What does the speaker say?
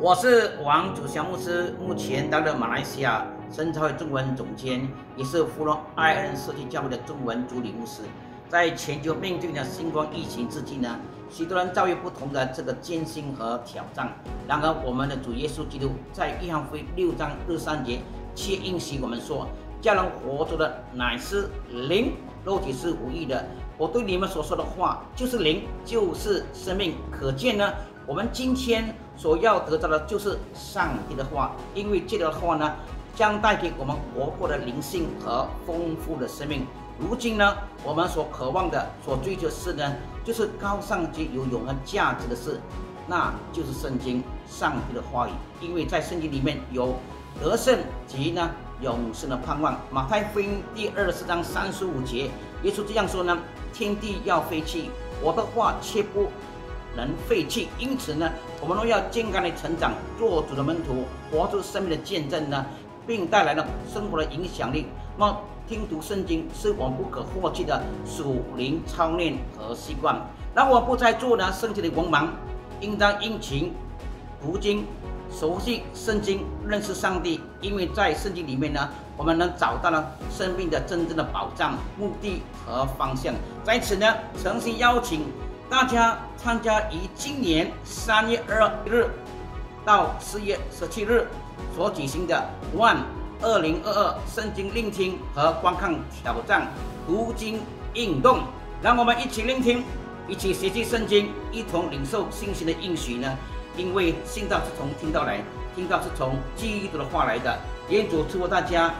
我是王祖祥牧师，目前担任马来西亚深超会中文总监，也是弗罗艾恩社区教会的中文主理牧师。在全球面对的新冠疫情之际呢，许多人遭遇不同的这个艰辛和挑战。然而，我们的主耶稣基督在约翰福音六章二三节却应许我们说：“叫人活着的乃是灵，肉体是无益的。我对你们所说的话就是灵，就是生命。”可见呢。我们今天所要得到的就是上帝的话，因为这的话呢，将带给我们活泼的灵性和丰富的生命。如今呢，我们所渴望的、所追求的事呢，就是高尚及有永恒价值的事，那就是圣经上帝的话语。因为在圣经里面有得胜及呢永生的盼望。马太福音第二十四章三十五节，耶稣这样说呢：天地要废弃，我的话却不。能废弃，因此呢，我们都要健康的成长，做主的门徒，活出生命的见证呢，并带来了生活的影响力。那么，听读圣经是我们不可或缺的属灵操练和习惯。那我不再做呢圣经的文盲，应当殷勤读经，熟悉圣经，认识上帝。因为在圣经里面呢，我们能找到了生命的真正的保障、目的和方向。在此呢，诚心邀请。大家参加于今年三月二日到四月十七日所举行的 One 二零二二圣经聆听和观看挑战读经运动，让我们一起聆听，一起学习圣经，一同领受信心的应许呢？因为信道是从听到来，听到是从基督的话来的。愿主祝福大家